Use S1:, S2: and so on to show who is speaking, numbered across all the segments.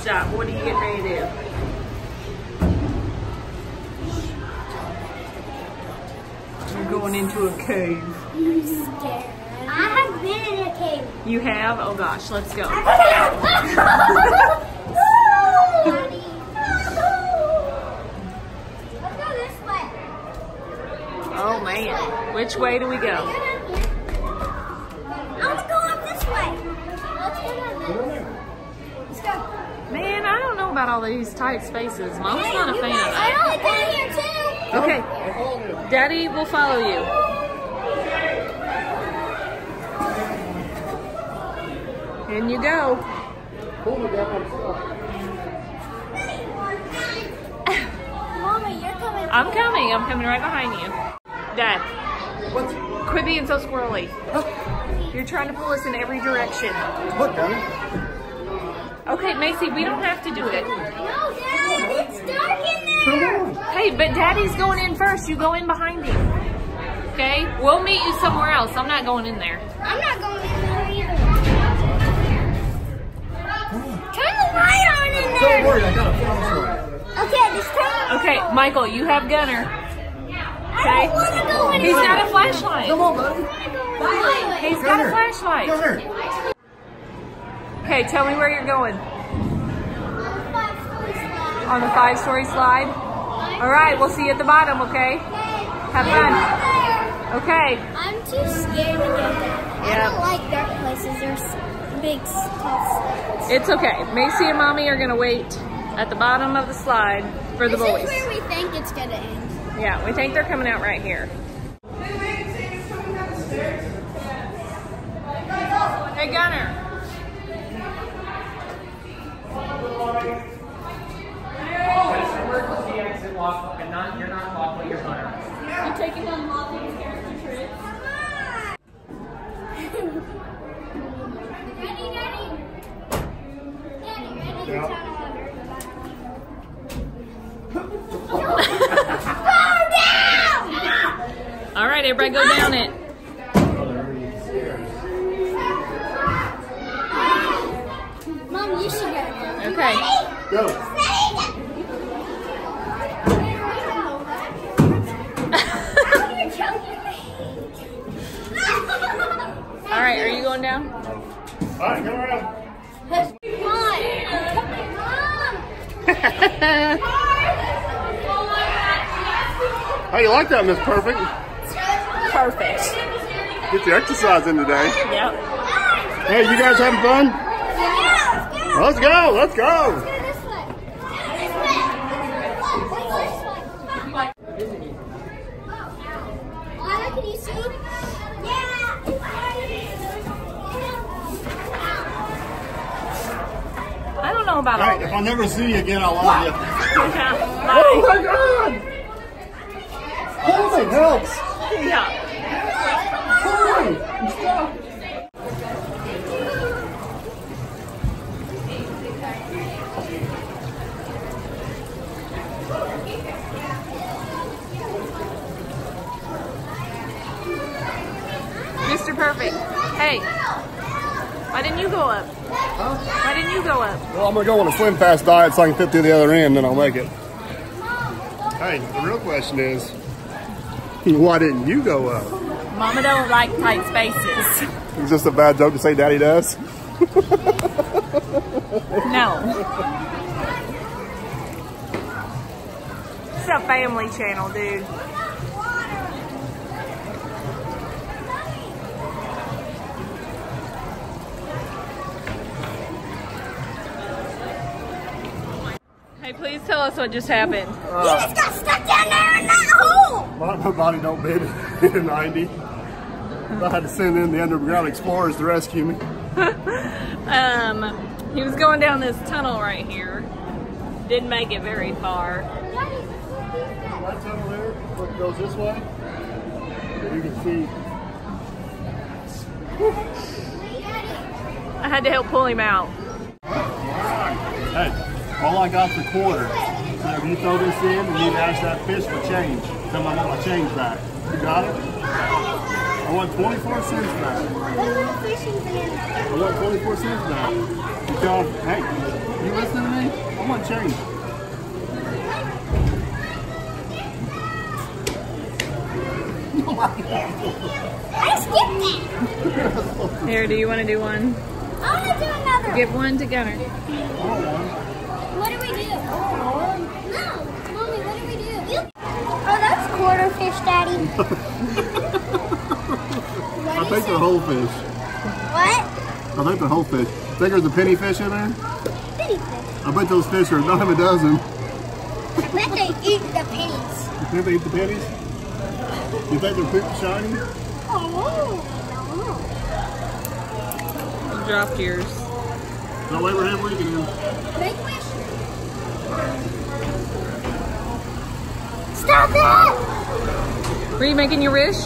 S1: stop. What are you getting ready to do? You're going into a cave.
S2: I'm scared. I have been in a cave.
S1: You have? Oh gosh, let's go.
S2: Let's go this way.
S1: Oh man. Which way do we go? Man, I don't know about all these tight spaces. Mom's not a fan
S2: guys- I
S1: that.
S2: only been here too.
S1: Okay. Daddy will follow you. In you go.
S2: Mama, you're coming.
S1: I'm coming. I'm coming right behind you. Dad,
S3: What's
S1: quit being so squirrely. You're trying to pull us in every direction.
S3: look, Daddy?
S1: Okay, Macy, we don't have to do it.
S2: No, Dad, it's dark in
S3: Come
S2: there.
S1: Hey, but Daddy's going in first. You go in behind him. Okay? We'll meet you somewhere else. I'm not going in there.
S2: I'm not going in there either. Turn the light on in there.
S3: Don't worry, I got a flashlight.
S2: Okay, just turn.
S1: Okay, Michael, you have Gunner.
S2: I don't want to go in
S1: He's
S2: there.
S1: got a flashlight.
S3: Come on, buddy.
S1: He's got a flashlight.
S3: Gunner.
S1: Okay, tell me where you're going. On the five story slide? All right, we'll see you at the bottom, okay? Have fun. Okay.
S2: I'm too scared to go there. I don't like dark places. There's big stuff.
S1: It's okay. Macy and Mommy are going to wait at the bottom of the slide for the
S2: This
S1: boys.
S2: is where we think it's gonna end.
S1: Yeah, we think they're coming out right here. Hey, Gunner.
S4: Emergency exit lock, and not, you're not locked, but you're hunter.
S1: You taking on Molly's character trick?
S2: Ready, Daddy? Daddy, ready?
S3: Yeah.
S2: Go down!
S1: All right, everybody go down it.
S2: Mom, you should go down.
S1: Okay.
S3: Go.
S2: You're choking me.
S1: All right, are you going down?
S3: All right, come around.
S2: Mom! Mom!
S3: How you like that, Miss Perfect?
S1: Perfect.
S3: Get your exercise in today.
S1: Yep.
S3: Hey, you guys having fun?
S2: Yeah,
S3: Let's go. Let's go.
S2: let's go
S1: about
S3: All
S1: all
S3: right, if I never see you again, I'll love you. Oh my God! Holy helps!
S1: Mr. Perfect. Hey. Why didn't you go up? Why didn't you go up?
S3: Well, I'm gonna go on a SlimFast diet so I can fit through the other end, then I'll make it. Hey, the real question is, why didn't you go up?
S1: Mama don't like tight spaces.
S3: Is this a bad joke to say Daddy does?
S1: No. It's a family channel, dude. Tell us what just happened.
S2: You just got stuck down there in that hole!
S3: My, my body don't bend in 90. I had to send in the underground explorers to rescue me.
S1: Um, he was going down this tunnel right here. Didn't make it very far.
S3: That tunnel there, what goes this way, you can see
S1: I had to help pull him out.
S3: Hey, all I got's a quarter. So if you throw this in, and you need to ask that fish for change. Tell him I want my change back. You got it? I want 24 cents back.
S2: What about fishing van?
S3: I want 24 cents back. y'all. Hey, you listening to me? I want change.
S2: I skipped that.
S1: Here, do you want to do one?
S2: I want to do another.
S1: Give one to Gunner.
S2: What do we do? Quarter fish, Daddy.
S3: I think
S2: say?
S3: they're whole fish.
S2: What?
S3: I think they're whole fish. Think there's a penny fish in there?
S2: Penny fish.
S3: I bet those fish are a dime a dozen.
S2: I bet they eat the pennies.
S3: You think they eat the pennies? You think they're poop shiny?
S2: Oh. oh.
S1: Dropped yours.
S3: No way we're half weekend in.
S2: Make wish. Stop it!
S1: Were you making your wish?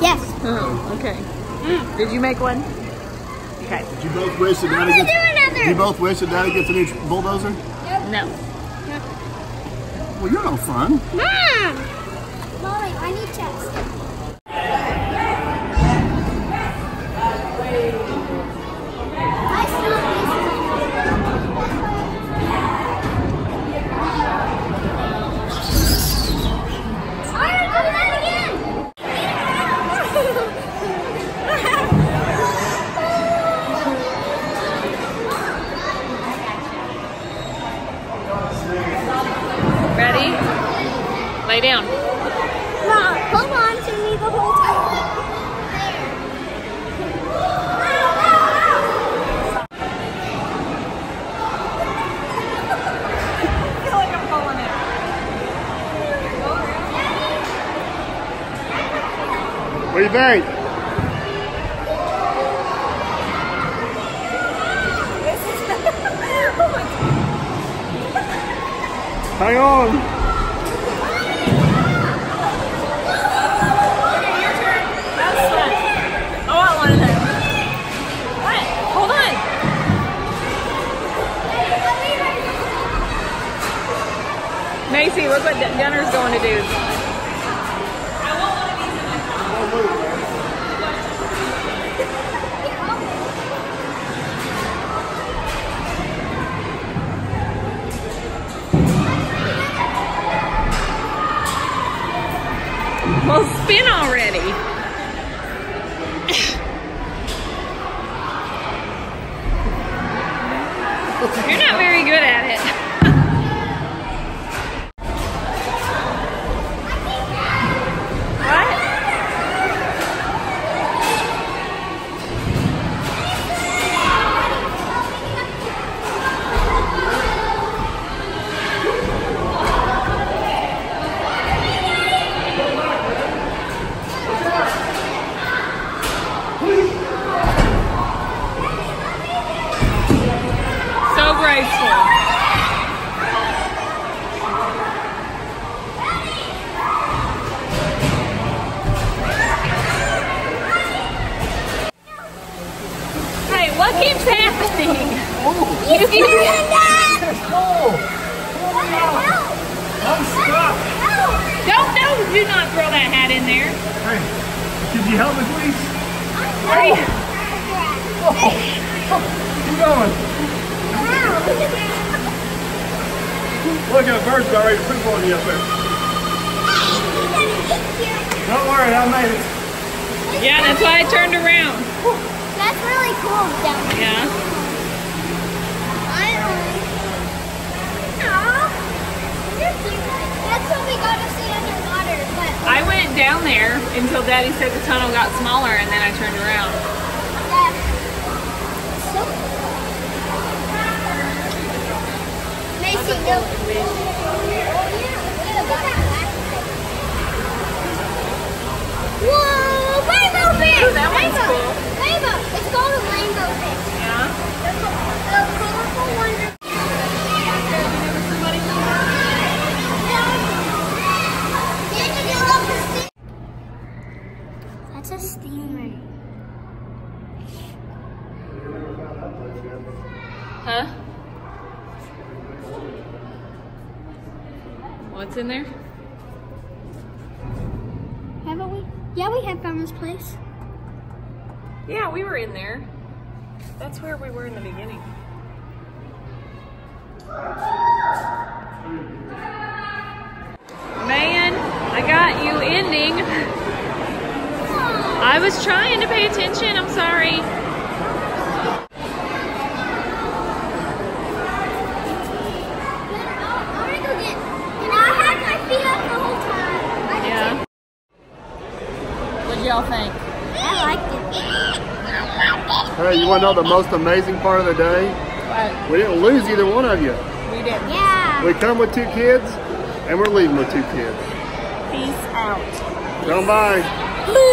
S2: Yes.
S1: Oh, okay. Mm. Did you make one? Okay.
S3: Did you both wish that
S2: I'm
S3: Daddy
S2: gonna
S3: gets,
S2: do
S3: did you both wish that Daddy gets a new bulldozer?
S1: No.
S3: Well, you're no fun.
S2: Mom! Mommy, I need chest. That.
S3: What?
S1: Hold on. Macy, look what Gunner's going to do. Well, spin already. Are you-
S3: Keep going. Look at the bird's already poop on you up there. Don't worry, I made it.
S1: Yeah, that's why I turned around.
S2: That's really cool down there.
S1: Yeah.
S2: I Aw. That's what we got to see underwater, but
S1: I went down there until Daddy said the tunnel got smaller and then I turned around.
S2: Macy, go. Whoa, rainbow fish!
S1: Ooh, that one's
S2: rainbow.
S1: cool.
S2: Rainbow. It's called a rainbow fish.
S1: Yeah.
S2: The colorful one. That's
S1: Huh? What's in there?
S2: Haven't we? Yeah, we have found this place.
S1: Yeah, we were in there. That's where we were in the beginning. Was trying to pay attention. I'm sorry.
S2: I want to go get. And I had my feet up the whole time. I
S1: Yeah. What do y'all think?
S2: I liked it.
S3: Hey, you want to know the most amazing part of the day?
S1: What?
S3: We didn't lose either one of you.
S1: We didn't.
S2: Yeah.
S3: We come with two kids, and we're leaving with two kids.
S1: Peace out.
S3: Come by.